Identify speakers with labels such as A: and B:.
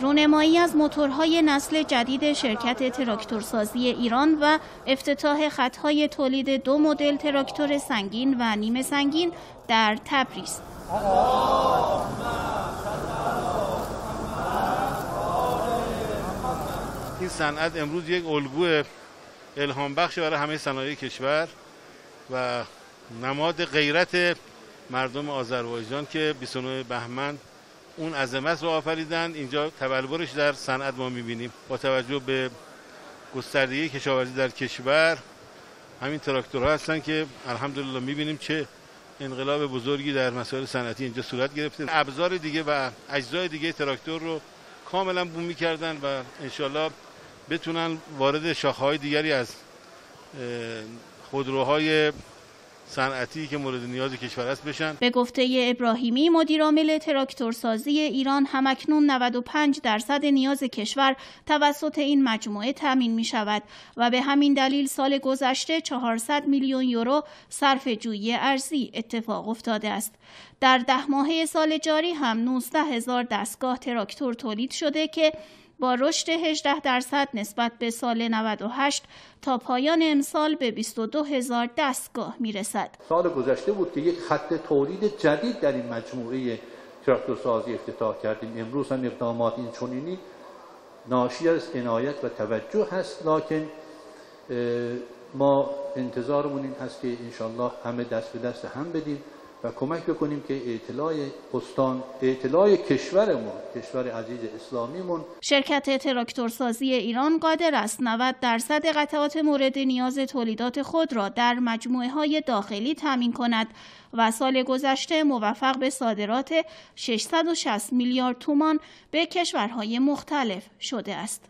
A: رونمایی از موتورهای نسل جدید شرکت تراکتورسازی ایران و افتتاح خطهای تولید دو مدل تراکتور سنگین و نیمه سنگین در تبریز.
B: این صنعت امروز یک الگو الهام بخش برای همه صنایع کشور و نماد غیرت مردم آذربایجان که 29 بهمن اون عظمت رو آفریدن اینجا تبلورش در صنعت ما می‌بینیم. با توجه به گستردگی کشاورزی در کشور همین تراکتورها هستن که الحمدلله می‌بینیم چه انقلاب بزرگی در مسائل صنعتی اینجا صورت گرفته. ابزار دیگه و اجزای دیگه تراکتور رو کاملا بوم می‌کردن و انشالله بتونن وارد شاخهای دیگری از خودروهای صنعتی که مورد نیاز کشور است بشن.
A: به گفته ابراهیمی مدیرعامل تراکتورسازی ایران همکنون 95 درصد نیاز کشور توسط این مجموعه تامین می شود و به همین دلیل سال گذشته 400 میلیون یورو صرف جویی ارزی اتفاق افتاده است. در ده ماهه سال جاری هم 19 هزار دستگاه تراکتور تولید شده که با رشد 18 درصد نسبت به سال 98 تا پایان امسال به 22 هزار دستگاه می‌رسد.
C: سال گذشته بود که یک خط تولید جدید در این مجموعه تراکتورسازی افتتاح کردیم. امروز هم اقدامات این چنینی ناشی از عنایت و توجه هست لکن ما انتظارمون این هست که انشالله همه دست به دست هم بدیم و کمک بکنیم که اطلاع استان اطلاع کشورمون کشور عزیز اسلامیمون.
A: شرکت تراکتورسازی ایران قادر است 90 درصد قطعات مورد نیاز تولیدات خود را در مجموعه های داخلی تامین کند و سال گذشته موفق به صادرات 660 میلیارد تومان به کشورهای مختلف شده است.